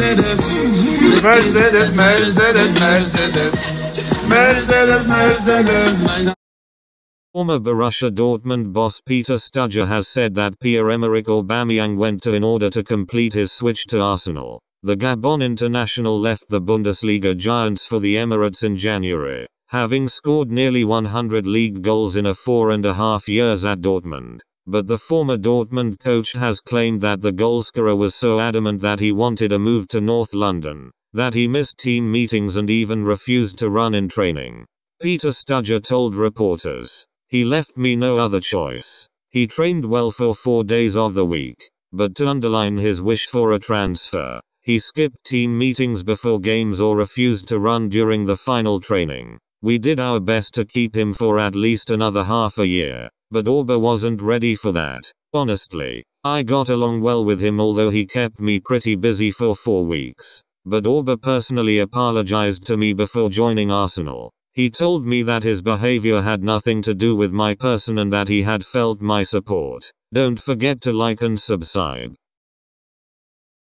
Mercedes. Mercedes, Mercedes, Mercedes. Mercedes, Mercedes. Former Borussia Dortmund boss Peter Stöger has said that Pierre-Emerick Aubameyang went to in order to complete his switch to Arsenal. The Gabon international left the Bundesliga giants for the Emirates in January, having scored nearly 100 league goals in a four and a half years at Dortmund. But the former Dortmund coach has claimed that the goalscorer was so adamant that he wanted a move to North London, that he missed team meetings and even refused to run in training. Peter Stöger told reporters. He left me no other choice. He trained well for four days of the week, but to underline his wish for a transfer, he skipped team meetings before games or refused to run during the final training. We did our best to keep him for at least another half a year, but Auba wasn't ready for that. Honestly, I got along well with him although he kept me pretty busy for four weeks. But Auba personally apologized to me before joining Arsenal. He told me that his behavior had nothing to do with my person and that he had felt my support. Don't forget to like and subscribe.